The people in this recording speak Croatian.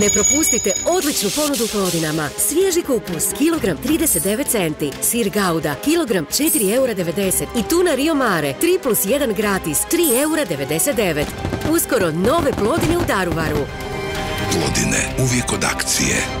Ne propustite odličnu ponudu u Plodinama. Svježi kupus, kilogram 39 centi. Sir Gauda, kilogram 4,90 eura i tuna Rio Mare, 3 plus 1 gratis, 3,99 eura. Uskoro nove Plodine u Daruvaru. Plodine, uvijek od akcije.